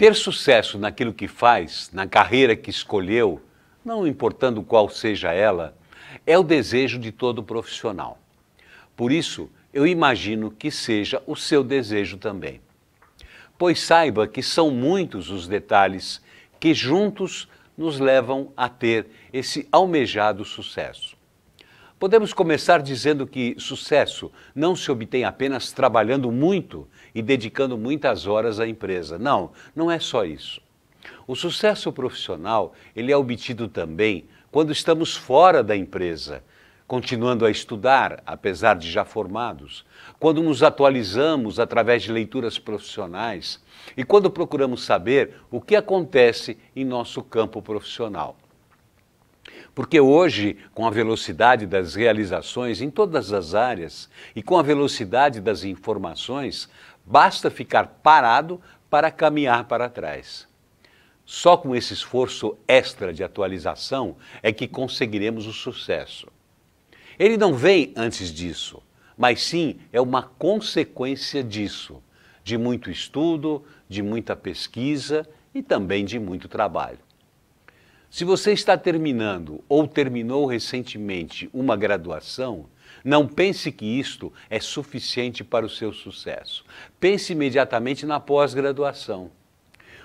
Ter sucesso naquilo que faz, na carreira que escolheu, não importando qual seja ela, é o desejo de todo profissional. Por isso, eu imagino que seja o seu desejo também. Pois saiba que são muitos os detalhes que juntos nos levam a ter esse almejado sucesso. Podemos começar dizendo que sucesso não se obtém apenas trabalhando muito e dedicando muitas horas à empresa. Não, não é só isso. O sucesso profissional, ele é obtido também quando estamos fora da empresa, continuando a estudar, apesar de já formados, quando nos atualizamos através de leituras profissionais e quando procuramos saber o que acontece em nosso campo profissional. Porque hoje, com a velocidade das realizações em todas as áreas e com a velocidade das informações, basta ficar parado para caminhar para trás. Só com esse esforço extra de atualização é que conseguiremos o sucesso. Ele não vem antes disso, mas sim é uma consequência disso, de muito estudo, de muita pesquisa e também de muito trabalho. Se você está terminando ou terminou recentemente uma graduação, não pense que isto é suficiente para o seu sucesso. Pense imediatamente na pós-graduação.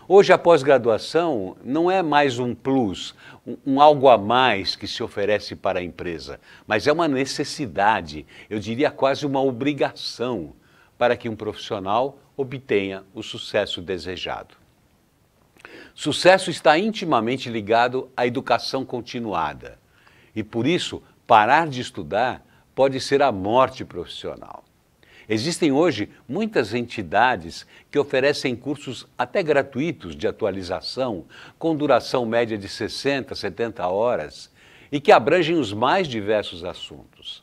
Hoje a pós-graduação não é mais um plus, um, um, algo a mais que se oferece para a empresa, mas é uma necessidade, eu diria quase uma obrigação, para que um profissional obtenha o sucesso desejado. Sucesso está intimamente ligado à educação continuada. E por isso, parar de estudar pode ser a morte profissional. Existem hoje muitas entidades que oferecem cursos até gratuitos de atualização, com duração média de 60, 70 horas, e que abrangem os mais diversos assuntos.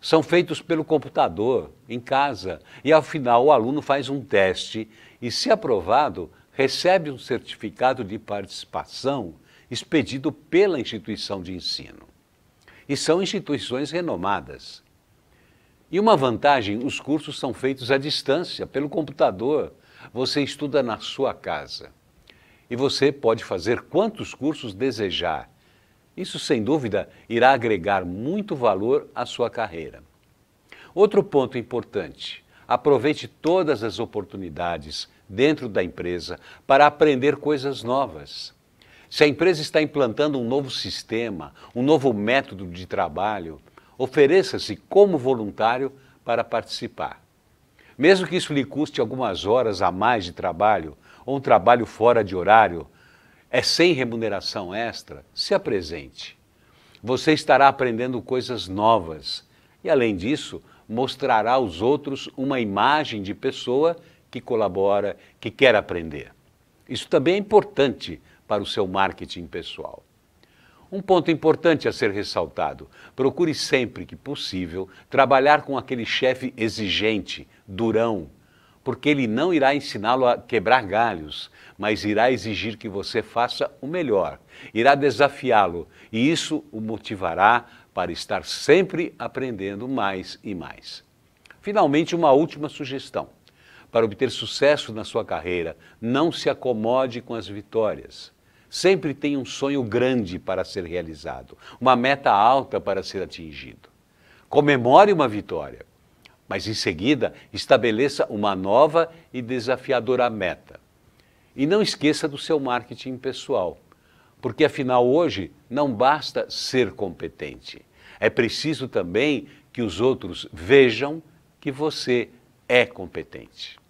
São feitos pelo computador, em casa, e ao final o aluno faz um teste e, se aprovado, recebe um certificado de participação expedido pela instituição de ensino. E são instituições renomadas. E uma vantagem: os cursos são feitos à distância, pelo computador. Você estuda na sua casa. E você pode fazer quantos cursos desejar. Isso, sem dúvida, irá agregar muito valor à sua carreira. Outro ponto importante: aproveite todas as oportunidades dentro da empresa para aprender coisas novas. Se a empresa está implantando um novo sistema, um novo método de trabalho, ofereça-se como voluntário para participar. Mesmo que isso lhe custe algumas horas a mais de trabalho ou um trabalho fora de horário, é sem remuneração extra, se apresente. Você estará aprendendo coisas novas e, além disso, mostrará aos outros uma imagem de pessoa que colabora, que quer aprender. Isso também é importante para o seu marketing pessoal. Um ponto importante a ser ressaltado: procure sempre que possível trabalhar com aquele chefe exigente, durão, porque ele não irá ensiná-lo a quebrar galhos, mas irá exigir que você faça o melhor, irá desafiá-lo e isso o motivará para estar sempre aprendendo mais e mais. Finalmente, uma última sugestão. Para obter sucesso na sua carreira, não se acomode com as vitórias. Sempre tenha um sonho grande para ser realizado, uma meta alta para ser atingido. Comemore uma vitória, mas em seguida estabeleça uma nova e desafiadora meta. E não esqueça do seu marketing pessoal, porque afinal hoje não basta ser competente. É preciso também que os outros vejam que você é competente.